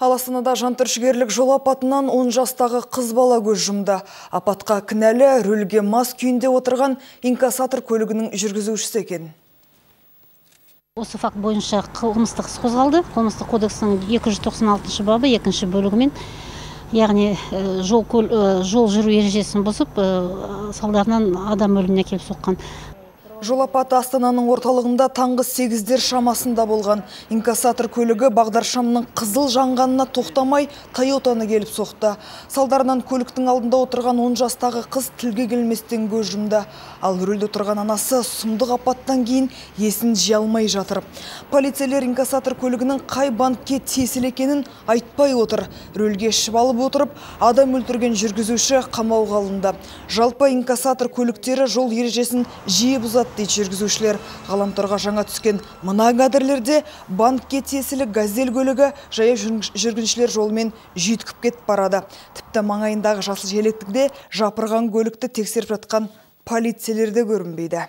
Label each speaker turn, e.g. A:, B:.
A: Ал Астанада жол апатынан 10 жастағы қыз бала көз жұмды. Апатқа кінәлі рөлге мас күйінде отырған инкассатор көлігінің жүргізушісі екен.
B: Осы факт бойынша қылмыстық іс қозғалды. Қылмыстық кодекстің 296 бабы екінші бөлігімен яғни жол, жол жүру ережесін бұзып салдарынан адам өліміне келіп соққан
A: Жол апаты Астананың орталығында таңғы 8-дер шамасында болған. Инкассатор көлігі бағдаршамның қызыл жанғанына тоқтамай Тойотаны келіп соқты. Салдарынан көліктің алдында отырған 10 жастағы қыз тілге келместен көз жұмды. Ал рөлде отырған анасы сұмдық апаттан кейін есін жия алмай жатыр. Полицейлер инкассатор көлігінің қай банкке тиесілі екенін айтпай отыр. Рөлге ішіп отырып, адам өлтірген жүргізуші қамауға алынды. Жалпы инкассатор көліктері жол ережесін жиі бұзады дейді жүргізушілер. Ғаламторға жаңа түскен мына кадрлерде банкке тиесілі газель көлігі жаяу жүргіншілер жолымен жүйткіп кетіп барады. Тіпті маңайындағы жасыл желектікте жапырған көлікті тексеріп жатқан полицейлер де көрінбейді.